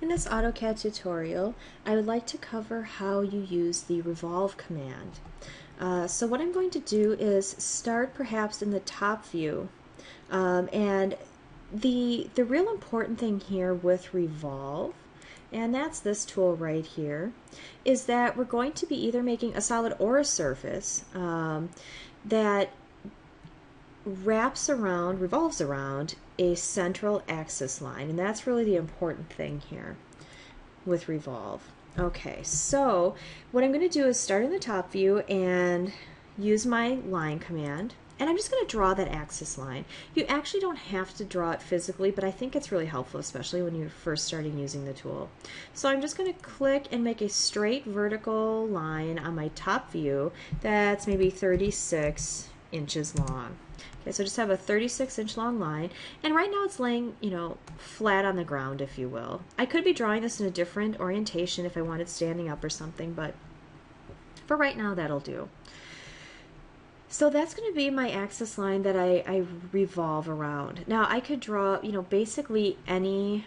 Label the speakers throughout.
Speaker 1: In this AutoCAD tutorial, I would like to cover how you use the revolve command. Uh, so what I'm going to do is start perhaps in the top view. Um, and the, the real important thing here with revolve, and that's this tool right here, is that we're going to be either making a solid or a surface um, that wraps around, revolves around a central axis line. And that's really the important thing here with revolve. Okay, so what I'm going to do is start in the top view and use my line command. And I'm just going to draw that axis line. You actually don't have to draw it physically, but I think it's really helpful, especially when you're first starting using the tool. So I'm just going to click and make a straight vertical line on my top view that's maybe 36 inches long. Okay, so just have a 36 inch long line, and right now it's laying, you know, flat on the ground, if you will. I could be drawing this in a different orientation if I wanted standing up or something, but for right now, that'll do. So that's going to be my axis line that I, I revolve around. Now I could draw, you know, basically any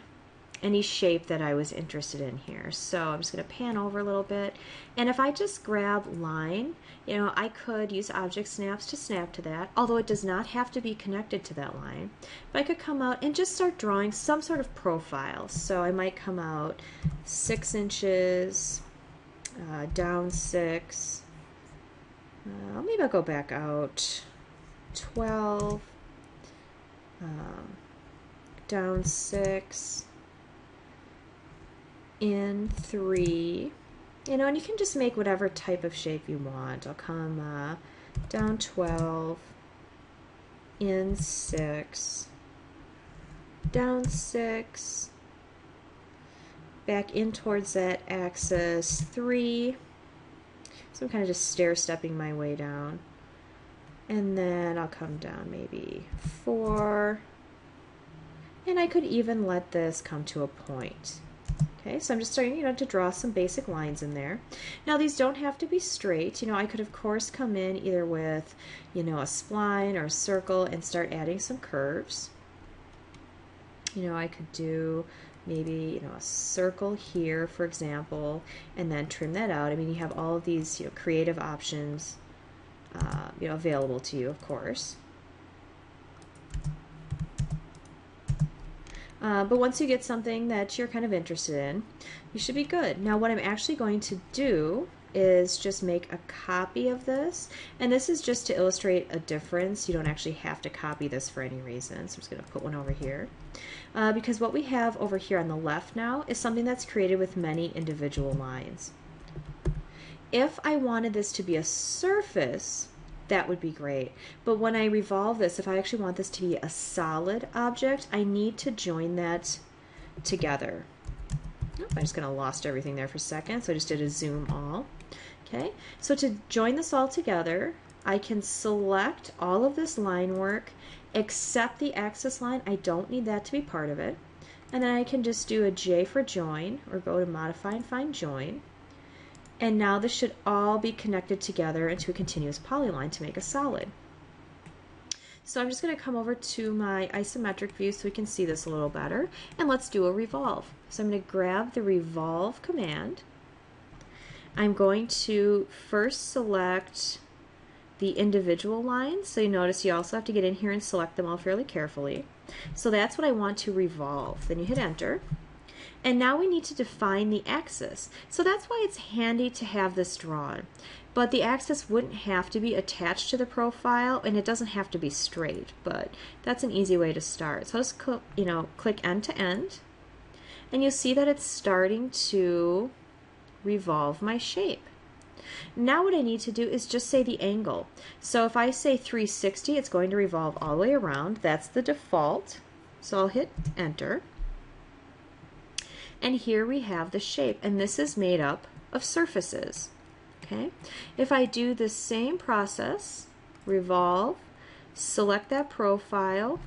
Speaker 1: any shape that I was interested in here. So I'm just going to pan over a little bit. And if I just grab line, you know, I could use object snaps to snap to that, although it does not have to be connected to that line. But I could come out and just start drawing some sort of profile. So I might come out six inches, uh, down six, uh, maybe I'll go back out 12, um, down six, in three. You know, and you can just make whatever type of shape you want. I'll come uh, down 12, in six, down six, back in towards that axis, three. So I'm kind of just stair stepping my way down. And then I'll come down maybe four. And I could even let this come to a point. Okay, so I'm just starting, you know, to draw some basic lines in there. Now these don't have to be straight. You know, I could of course come in either with, you know, a spline or a circle and start adding some curves. You know, I could do maybe, you know, a circle here, for example, and then trim that out. I mean, you have all of these, you know, creative options, uh, you know, available to you, of course. Uh, but once you get something that you're kind of interested in, you should be good. Now what I'm actually going to do is just make a copy of this. And this is just to illustrate a difference. You don't actually have to copy this for any reason. So I'm just going to put one over here. Uh, because what we have over here on the left now is something that's created with many individual lines. If I wanted this to be a surface, that would be great. But when I revolve this, if I actually want this to be a solid object, I need to join that together. Oh, I'm just going to lost everything there for a second, so I just did a zoom all. Okay, so to join this all together, I can select all of this line work except the axis line. I don't need that to be part of it. And then I can just do a J for join or go to modify and find join. And now this should all be connected together into a continuous polyline to make a solid. So I'm just going to come over to my isometric view so we can see this a little better. And let's do a revolve. So I'm going to grab the revolve command. I'm going to first select the individual lines. So you notice you also have to get in here and select them all fairly carefully. So that's what I want to revolve. Then you hit enter. And now we need to define the axis. So that's why it's handy to have this drawn. But the axis wouldn't have to be attached to the profile and it doesn't have to be straight, but that's an easy way to start. So just you know, click end to end and you'll see that it's starting to revolve my shape. Now what I need to do is just say the angle. So if I say 360, it's going to revolve all the way around. That's the default. So I'll hit enter. And here we have the shape, and this is made up of surfaces. Okay, if I do the same process, revolve, select that profile,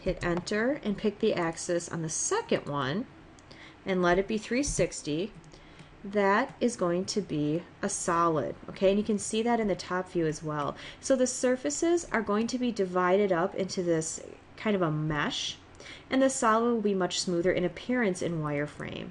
Speaker 1: hit enter, and pick the axis on the second one, and let it be 360, that is going to be a solid, okay? And you can see that in the top view as well. So the surfaces are going to be divided up into this kind of a mesh and the solid will be much smoother in appearance in wireframe.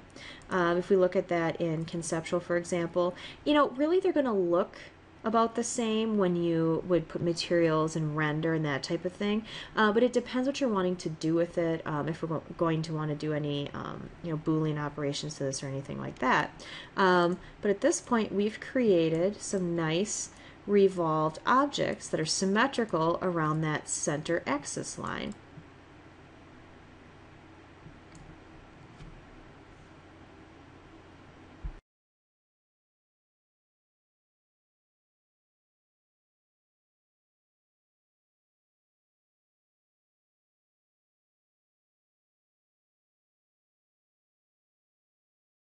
Speaker 1: Um, if we look at that in conceptual, for example, you know, really they're going to look about the same when you would put materials and render and that type of thing. Uh, but it depends what you're wanting to do with it. Um, if we're going to want to do any, um, you know, Boolean operations to this or anything like that. Um, but at this point, we've created some nice revolved objects that are symmetrical around that center axis line.